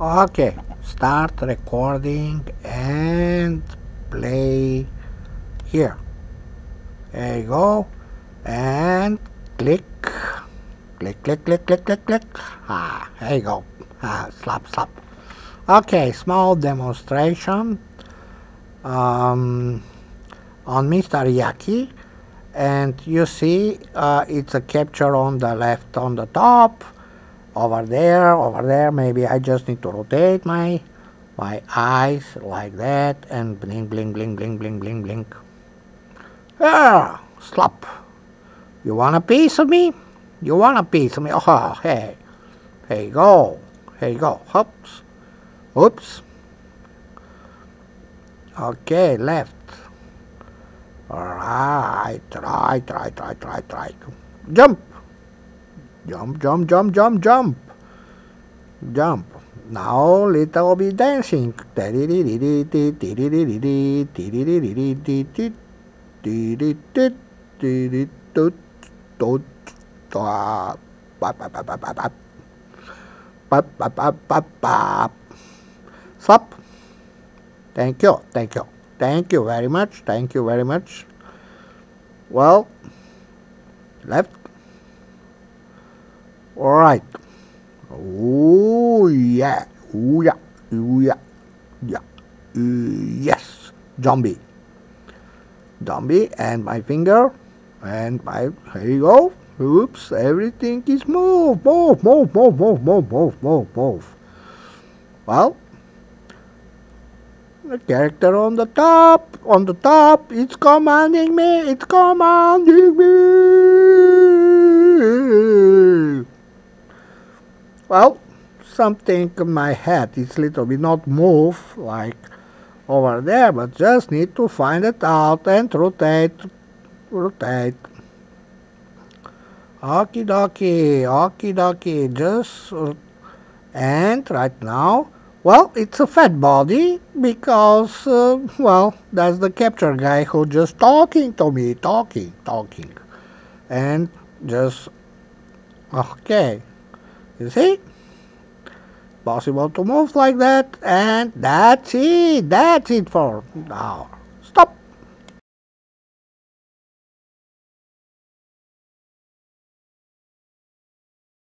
Okay, start recording and play here. There you go. And click. Click, click, click, click, click, click. Ah, there you go. Ah, slap, slap. Okay, small demonstration um, on Mr. Yaki. And you see uh, it's a capture on the left on the top over there, over there. Maybe I just need to rotate my my eyes like that and blink, blink, blink, blink, blink, blink, blink. Ah, slap. You want a piece of me? You want a piece of me? Oh, hey. Here you go. Here you go. Oops. Oops. Okay, left. Right, right, right, right, right, right. Jump. Jump, jump, jump, jump, jump. Jump. Now little bit dancing. Stop. Thank you, thank you, thank you very much, thank you very much. Well, left all right. Oh yeah. Oh yeah. Oh yeah. Yeah. Uh, yes. Zombie. Zombie and my finger and my here you go. Oops, everything is move, move, move, move, move, move, move, move, move. Well, the character on the top, on the top, it's commanding me, it's commanding me. Well, something in my head is little bit not move like over there, but just need to find it out and rotate, rotate. Okie dokie, okie dokie, just, and right now, well, it's a fat body because, uh, well, that's the capture guy who just talking to me, talking, talking, and just, okay, you see? Possible to move like that, and that's it. That's it for now.